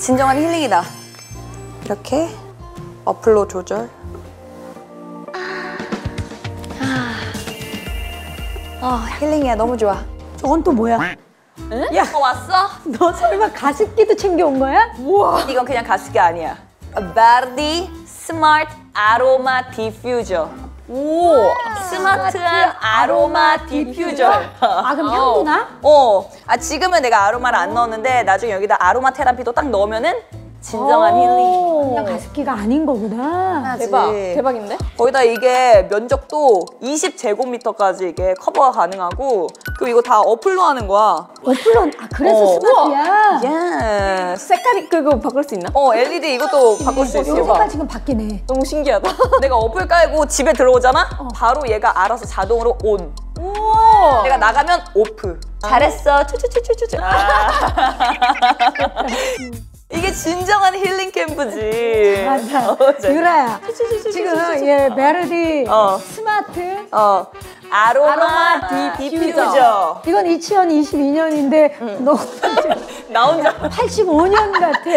진정한 힐링이다. 이렇게 어플로 조절. 아, 힐링이야. 너무 좋아. 저건 또 뭐야? 야, 어, 왔어? 너 설마 가습기도 챙겨온 거야? 이건 그냥 가습기 아니야. Bardi 스마트 아로마 디퓨저. 오, 스마트한 아로마 디퓨저. 아 그럼 향도 나? 어, 아 지금은 내가 아로마를 안 넣었는데 나중에 여기다 아로마 테라피도 딱 넣으면은 진정한 힐링. 그냥 가습기가 아닌 거구나. 대박. 대박인데? 거기다 이게 면적도 20제곱미터까지 이게 커버가 가능하고 그리고 이거 다 어플로 하는 거야. 어플로 아 그래서 어. 스마트야. yes. 색깔이 그거 바꿀 수 있나? 어, LED 이것도 바꿀 수 있어. 요 색깔 지금 바뀌네. 너무 신기하다. 내가 어플 깔고 집에 들어오잖아? 바로 얘가 알아서 자동으로 on. 우와. 내가 나가면 off. 잘했어. 추추추추추추. 이게 진정한 힐링 캠프지. 맞아. 어, 저- 유라야. 지금 예 Bardi 어. 스마트 어. 아로마, 아로마 디퓨저. 이건 2022년인데 너 나 혼자. 85년 같아.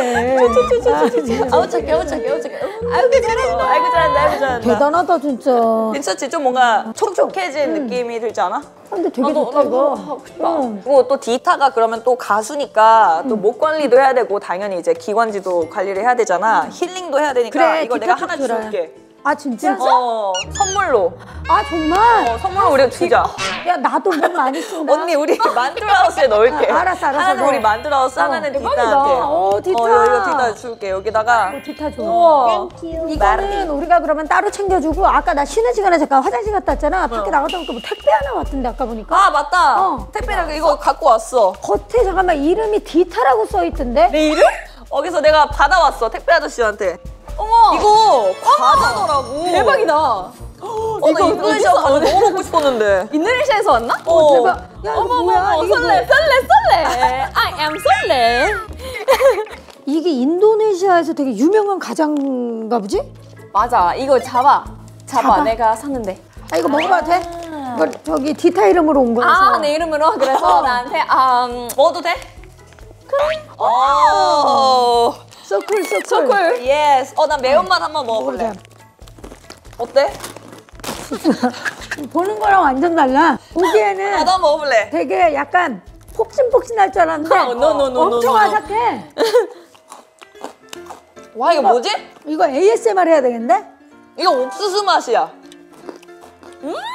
아우 착해, 아우 착해, 아우 착해. 아이고 잘한다. 아이고 잘한다, 아이고 잘한다. 대단하다 진짜. 괜찮지? 좀 뭔가 촉촉해진 느낌이 들지 않아? 근데 되게 나도- 좋다 이거. 하고 싶다. 응. 그리고 또 디타가 그러면 또 가수니까 또 목 관리도 해야 되고 당연히 이제 기관지도 관리를 해야 되잖아. 힐링도 해야 되니까 그래, 이거 내가 하나 톡 줄게. 아 진짜? 어, 선물로. 아 정말? 어, 선물로 우리가 주자. 야 나도 뭐 많이 쓴다. 언니 우리 만두라우스에 넣을게. 아, 알았어, 알았어. 하나는 네. 우리 만두라우스, 하나는 대박이다. 디타한테. 어, 디타. 어, 이거, 디타 줄게. 여기다가. 어, 디타 좋아. 우와. 이거는 우리가 그러면 따로 챙겨주고 아까 나 쉬는 시간에 잠깐 화장실 갔다 왔잖아. 밖에 나갔다 보니까 뭐 택배 하나 왔던데 아까 보니까. 아 맞다. 어. 택배랑 이거 갖고 왔어. 겉에 잠깐만 이름이 디타라고 써 있던데. 내 이름? 거기서 내가 받아왔어 택배 아저씨한테. 어머. 이거 과자더라고. 대박이다. 어, 나 이거 인도네시아 왔는데? 너무 먹고 싶었는데. 인도네시아에서 왔나? 어. 대박. 야 이거 어머 뭐야? 어머 이게 설레? 설레 설레. I am 설레. 이게 인도네시아에서 되게 유명한 가장가 보지? 맞아. 이거 잡아. 잡아. 잡아? 내가 샀는데. 아 이거 먹어봐도 돼? 이거 저기 디타 이름으로 온 거라서. 아, 내 이름으로 그래서 어. 나한테 아, 음, 먹어도 돼? 그래. 어. 서클 서클. 초콜. 예스. 어, 나 매운맛 한번 먹어볼래. 먹어보자. 어때? 보는 거랑 완전 달라. 보기에는 나도 한번 먹어볼래. 되게 약간 폭신폭신할 줄 알았는데 어, no, no, no, 엄청. 아삭해. 와, 이거 뭐지? 이거 ASMR 해야 되겠는데? 이거 옥수수 맛이야.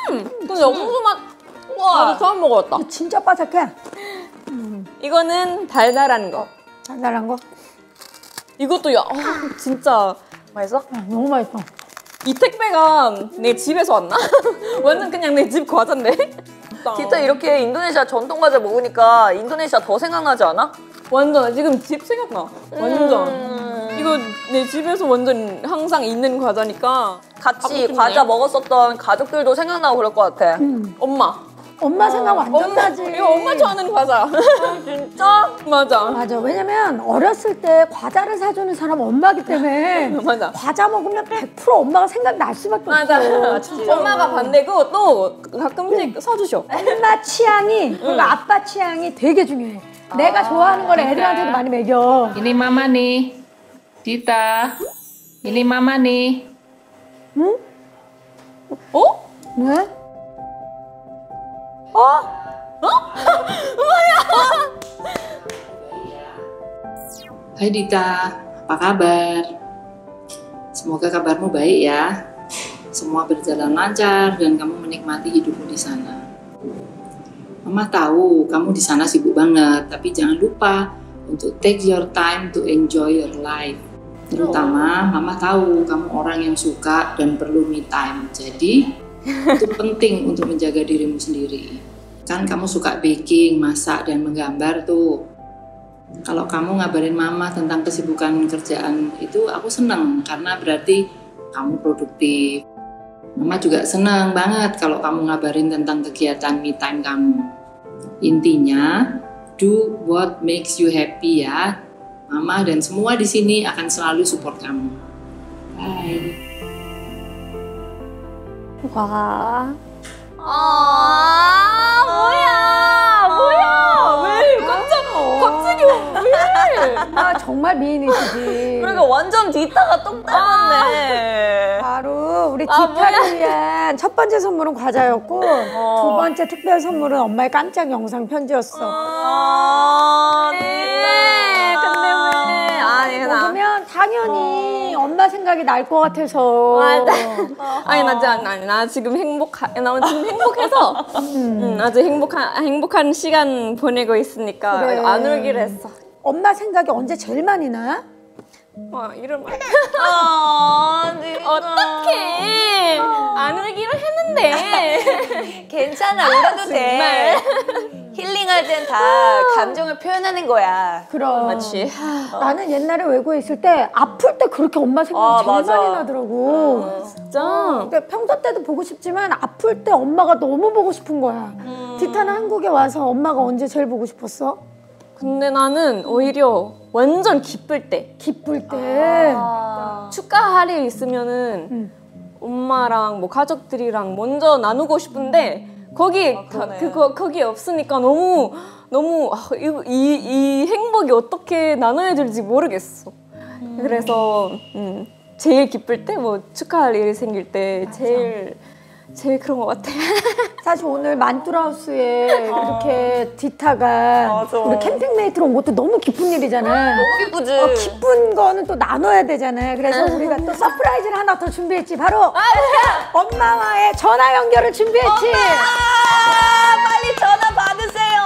근데 옥수수 맛. 우와. 나도 처음. 이거 진짜 바삭해. 이거는 달달한 거. 달달한 거. 이것도 야, 어, 진짜 맛있어? 아, 너무 맛있어. 이 택배가 내 집에서 왔나? 완전 그냥 내 집 과자인데. 진짜 이렇게 인도네시아 전통 과자 먹으니까 인도네시아 더 생각나지 않아? 완전 지금 집 생각나. 완전. 음. 이거 내 집에서 완전 항상 있는 과자니까. 같이. 과자 먹었었던 가족들도 생각나고 그럴 것 같아. 엄마. 엄마 생각 완전 엄마 나지. 이거 엄마 좋아하는 과자. 진짜? 맞아. 맞아. 왜냐면 어렸을 때 과자를 사주는 사람 엄마기 때문에 맞아. 과자 먹으면 100% 엄마가 생각날 수밖에 맞아. 없어. 엄마가 반대고 또 가끔씩 사주셔. 엄마 취향이 그리고 아빠 취향이 되게 중요해. 내가 좋아하는 걸 애들한테도 많이 먹여. Mama nih. Dita. Ini mama nih. 어? 네? Hai Dita, apa kabar? Semoga kabarmu baik ya. Semua berjalan lancar dan kamu menikmati hidupmu di sana. Mama tahu kamu di sana sibuk banget, tapi jangan lupa untuk take your time to enjoy your life. Terutama Mama tahu kamu orang yang suka dan perlu me time. Jadi itu penting untuk menjaga dirimu sendiri. Kan kamu suka baking, masak dan menggambar tuh. Kalau kamu ngabarin mama tentang kesibukan kerjaan itu aku seneng karena berarti kamu produktif. Mama juga seneng banget kalau kamu ngabarin tentang kegiatan me time kamu. Intinya, do what makes you happy ya. Mama dan semua di sini akan selalu support kamu. Bye. 와. 아, 뭐야. 뭐야. 왜? 깜짝, 갑자기 왜? 아 정말 미인이시지. 그러니까 완전 디타가 똑 닮았네. 바로 우리 아, 디타를 위한 첫 번째 선물은 과자였고 두 번째 특별 선물은 엄마의 깜짝 영상 편지였어. 아, 네, 당연히 엄마 생각이 날 것 같아서. 맞아. 아니 나 진짜 아니 나 지금 행복하 나 지금 행복해서 음, 아주 행복한 행복한 시간 보내고 있으니까 그래. 안 울기로 했어. 엄마 생각이 언제 제일 많이 나? 와 이런 말 아, 디타. 어떡해 안 울기로 했는데 괜찮아, 울어도 돼. 힐링할 땐 다 감정을 표현하는 거야. 그럼. 맞지 나는 옛날에 외국에 있을 때 아플 때 그렇게 엄마 생각이 아, 제일 맞아. 많이 나더라고. 진짜 근데 평소 때도 보고 싶지만 아플 때 엄마가 너무 보고 싶은 거야. 디타는 한국에 와서 엄마가 언제 제일 보고 싶었어? 근데 나는 오히려 완전 기쁠 때 기쁠 때. 축하할 일 있으면은 음. 엄마랑 뭐 가족들이랑 먼저 나누고 싶은데 거기 다, 그러네. 그거 거기 없으니까 너무 너무 아, 이, 이, 이 행복이 어떻게 나눠야 될지 모르겠어. 그래서 음, 제일 기쁠 때 뭐 축하할 일이 생길 때 제일 제일 그런 것 같아. 사실 오늘 Mantul House에 이렇게 디타가 맞아. 우리 캠핑 mate로 온 것도 너무 기쁜 일이잖아. 너무 기쁘지? 어, 기쁜 거는 또 나눠야 되잖아요. 그래서 우리가 또 surprise를 하나 더 준비했지. 바로 엄마와의 전화 연결을 준비했지. 아, 빨리 전화 받으세요.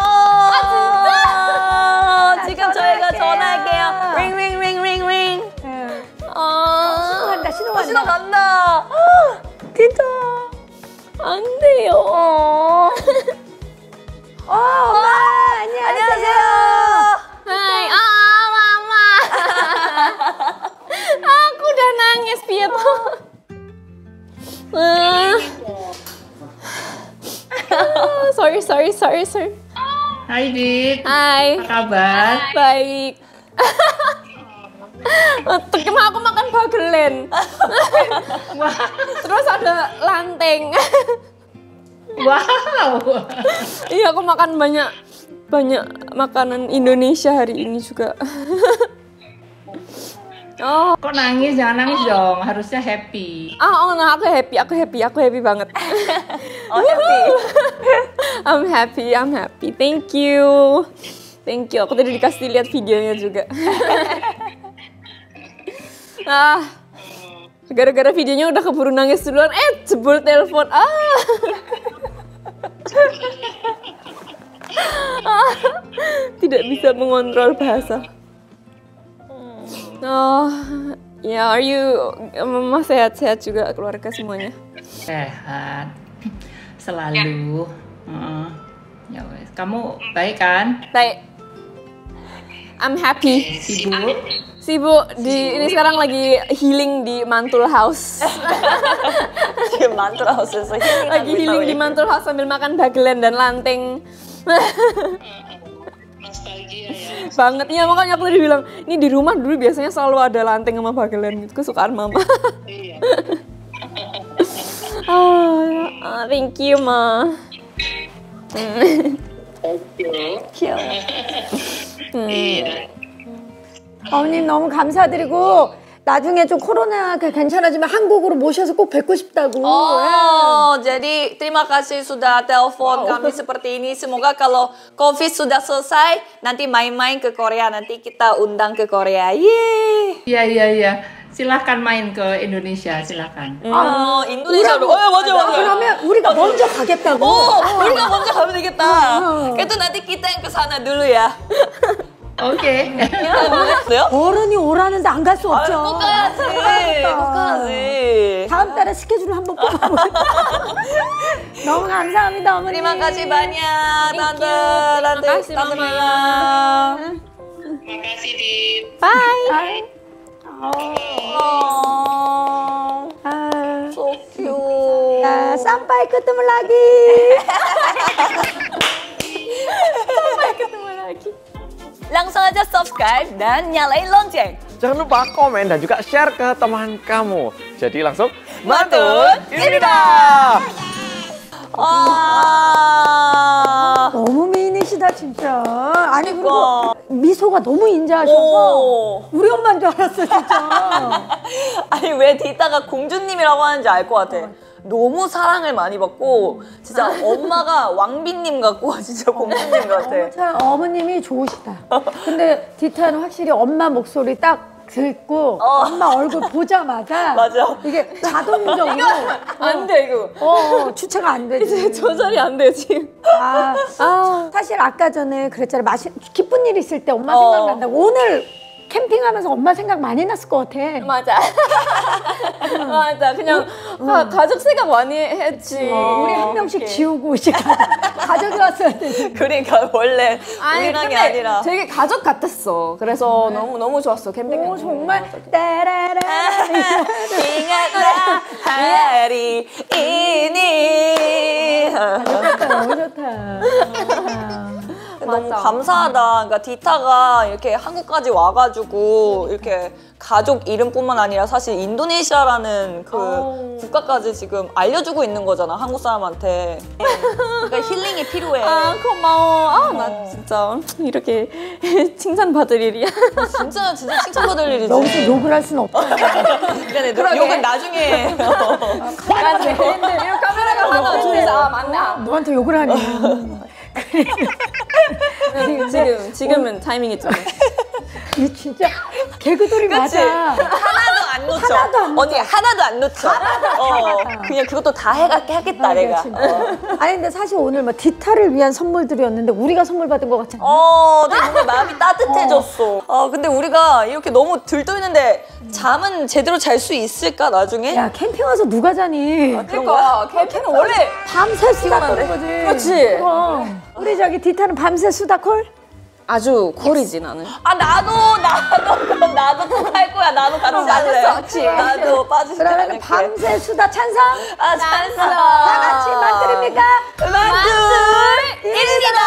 아, 진짜? 지금 저희가 전화할게요. 링링링링링. 응. 아, 신호간다, 신호간다. 신호 간다. 디타. 안 돼요. 어, 엄마. 안녕하세요. 안녕하세요. Hai, ah mama. Aku udah nangis Piet. Ah, sorry, sorry, sorry, sorry. Hai Dit, Hai, apa kabar? baik. terjemah aku makan bagelen. Terus ada lanteng wow. iya aku makan banyak banyak makanan Indonesia hari ini juga. Oh. Kok nangis? Jangan nangis dong. Harusnya happy. Ah, oh, oh nah aku happy, aku happy, aku happy banget. oh, happy. I'm happy, I'm happy. Thank you. Thank you. Aku tadi dikasih lihat videonya juga. ah. Gara-gara videonya udah keburu nangis duluan. Eh, jebol telepon. Ah. Ah, Tidak bisa mengontrol bahasa. Oh, ya, are you mama sehat-sehat juga keluarga semuanya? Sehat. Selalu. Ya wes. Kamu baik kan? Baik. I'm happy. Sibuk? Sibuk di ini sekarang lagi healing di Mantul House. di Mantul House sih. Lagi healing di ya. Mantul House sambil makan bagelen dan lanting. Nostalgia ya. Bangetnya makanya aku tadi bilang, ini di rumah dulu biasanya selalu ada lanting sama bagelen gitu kesukaan mama. Iya. oh, oh, thank you, Ma. Thank you. Iya. 어머님 너무 감사드리고 나중에 좀 코로나가 괜찮아지면 한국으로 모셔서 꼭 뵙고 싶다고. Oh, jadi terima kasih sudah telepon kami seperti ini. Semoga kalau COVID sudah selesai, nanti main-main ke Korea. Nanti kita undang ke Korea. Yeay. Iya, iya, iya. Silahkan main ke Indonesia, silahkan. 어, 인도네시아로. 어, 맞아, 맞아. 그러면 우리가 먼저 가겠다고. 어, 우리가 먼저 가면 되겠다. 그래도 nanti kita yang ke sana dulu ya. Oke. Ya, 모르겠어요? 어른이 오라는데 안 갈수 아, 없죠. 꼭 가야지. 꼭 가야지. 다음 달에 스케줄을 한번 뽑아보자. 너무 감사합니다, 어머니. Terima kasih banyak, Tante. Tante, kasih, Tante Mama. Mila. Makasih, Dit. bye Oh, 아, so cute. 자, 쌈바이 ketemu lagi. ketemu lagi Langsung aja subscribe dan nyalain lonceng. Jangan lupa komen dan juga share ke teman kamu. Jadi langsung Mantul Indah. 아. 너무 미인이시다, 진짜. 아니, 그리고 그러니까. 미 미소가 너무 인자하셔서 오. 우리 엄마인 줄 알았어 진짜. 아니 왜 디타가 공주님이라고 하는지 알 것 같아. 너무 사랑을 많이 받고 진짜 엄마가 왕비님 같고 진짜 공주님 같아. 어머, 참 어머님이 좋으시다. 근데 디타는 확실히 엄마 목소리 딱 듣고 어. 엄마 얼굴 보자마자 맞아. 이게 자동적으로 안 돼 이거. 어, 어, 주체가 안 되지. 조절이 안돼 지금. 아, 사실 아까 전에 그랬잖아. 마시, 기쁜 일 있을 때 엄마 어. 생각난다고. 오늘 캠핑하면서 엄마 생각 많이 났을 것 같아. 맞아. 맞아. 그냥 가, 가족 생각 많이 했지. 우리 한 명씩 지우고 이제 가족, 가족이 왔어야 돼. 그러니까 원래 우리랑이 근데 아니라. 되게 가족 같았어. 그래서 너무 너무 좋았어 캠핑. 오, 정말 따라라. 빙하가 하리 이니 너무 좋다. 너무 감사하다. 그러니까 디타가 이렇게 한국까지 와가지고 이렇게 가족 이름뿐만 아니라 사실 인도네시아라는 그 국가까지 지금 알려주고 있는 거잖아 한국 사람한테. 그러니까 힐링이 필요해. 아 고마워. 아나 진짜 이렇게 칭찬 받을 일이야. 진짜 진짜 칭찬받을 일이지. 여기서 욕을 할 수는 없다. 그래, 너 욕은 나중에. 맞네. 근데 이거 카메라가 하나 둘이서 아 맞네. 아, 너한테 욕을 하니. 지금 지금은 타이밍이 좀. 이 진짜 개그돌이 맞아. 하나도 안 놓쳐. 하나도 안 놓쳐. 언니 하나도 안 놓쳐. 어, 그냥 그것도 다 해가 하겠다 아, 내가. 진짜. 아니 근데 사실 오늘 뭐 디타를 위한 선물들이었는데 우리가 선물 받은 것 같지 않아? 어, 뭔가 마음이 따뜻해졌어. 어, 근데 우리가 이렇게 너무 들떠 있는데 잠은 제대로 잘 수 있을까 나중에? 야 캠핑 와서 누가 자니? 그러니까 캠핑은 원래 밤새 수다 떠는 거지. 그렇지. 우리 저기 디타는 밤새 수다 콜? 아주 콜이지 나는. 아 나도 나도 그럼 나도 또할 거야. 나도 같이 할래. 맞았어. 나도 빠지지 그러면 않을게. 밤새 수다 찬성? 아 찬성. 다 같이 만드립니까? 만두 일입니다.